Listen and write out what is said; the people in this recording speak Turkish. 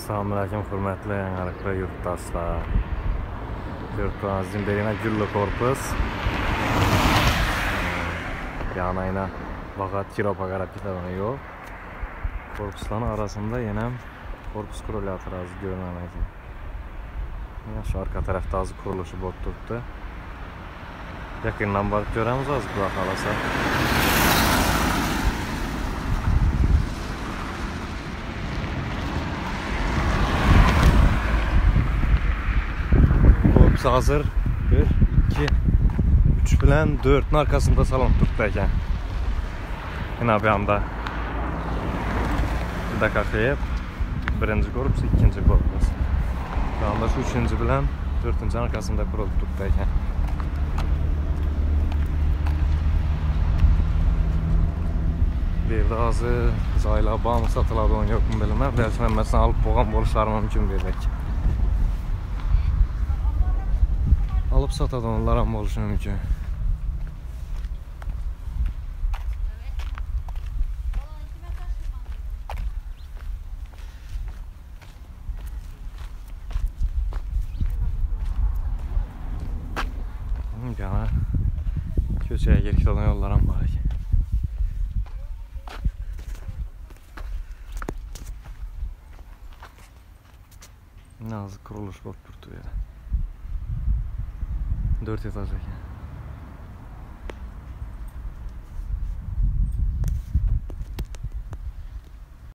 Assalomu alaykum hurmatli yangilikli yurtdoshlar. Yurtimizdagi birgina gulli korpus. Yani ayna faqat kiropa qarab ketadini yo'q. Korpuslarni orasida yana korpus hozir ko'rinamaydi. Mana shu orqa tarafda hozir qurilishi bo'lib turibdi. Yaqindan borib ko'ramiz hozir xudo xolasa. Korpus hazır. 1, 2, 3 bilen 4'ün arkasında salon. Turibdi ekan. Yine bir anda. Bir dakika qilib birinchi korpus ikkinchi korpus bu anda bilan to'rtinchi arkasida qurilib turibdi ekan bu yerda hozir joylar bormi sotiladimi yo'qmi bilmayman balki hammasini olib qo'ygan bo'lishlari mumkin bu yerda Kopsatad onlara bolşun mümkün. yana köçəyə geri kalan yollara var ki. Nazı kuruluş bot burtu yani. 4 yazacak yani.